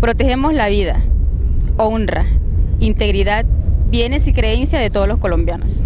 Protegemos la vida, honra, integridad, bienes y creencias de todos los colombianos.